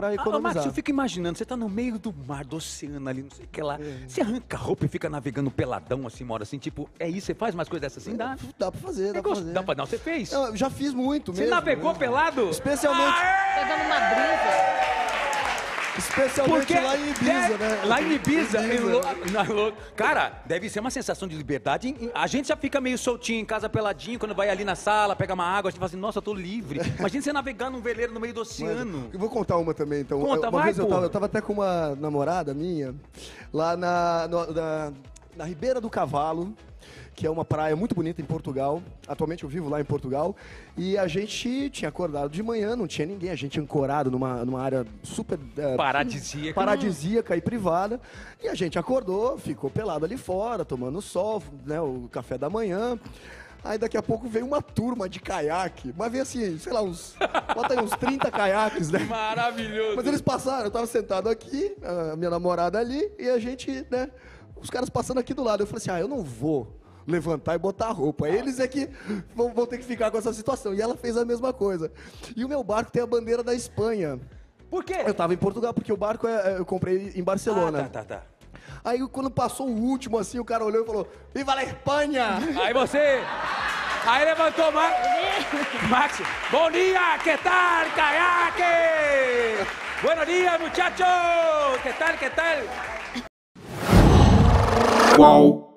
pra Ah, economizar. Max, eu fico imaginando, você tá no meio do mar, do oceano ali, não sei o que lá. É. Você arranca a roupa e fica navegando peladão assim, uma hora assim, tipo, é isso? Você faz mais coisas dessas assim? Dá. Dá pra fazer, dá É pra fazer. Dá pra não, você fez. Eu já fiz muito Você mesmo. navegou né? pelado? Especialmente, Pegando uma brisa. Especialmente Porque lá em Ibiza, é, né? Lá em Ibiza, Ibiza. Na Lo- cara, deve ser uma sensação de liberdade. A gente já fica meio soltinho em casa, peladinho, quando vai ali na sala, pega uma água, a gente fala assim, nossa, eu tô livre. Imagina você navegar num veleiro no meio do oceano. Eu vou contar uma também, então. Conta, uma vai, vez eu tava, eu tava até com uma namorada minha, lá na, no- na, na Ribeira do Cavalo, que é uma praia muito bonita em Portugal. Atualmente eu vivo lá em Portugal. E a gente tinha acordado de manhã, não tinha ninguém. A gente ancorado numa, numa área super... eh, Paradisíaca. paradisíaca e privada. E a gente acordou, ficou pelado ali fora, tomando sol, né, o café da manhã. Aí daqui a pouco veio uma turma de caiaque, mas veio assim, sei lá, uns. Bota aí uns 30 caiaques, né? Maravilhoso. Mas eles passaram, eu tava sentado aqui, a minha namorada ali, e a gente, né? Os caras passando aqui do lado. Eu falei assim: ah, eu não vou levantar e botar a roupa. Eles é que vão, vão ter que ficar com essa situação. E ela fez a mesma coisa. E o meu barco tem a bandeira da Espanha. Por quê? Eu tava em Portugal, porque o barco é- é- eu comprei em Barcelona. Ah, tá, tá, tá. Aí quando passou o último, assim, o cara olhou e falou: Viva la Espanha! Aí você. Aí levantou Max. Max. Bom dia, que tal, caiaque? Buenos dias, muchachos. Que tal, que tal? Whoa.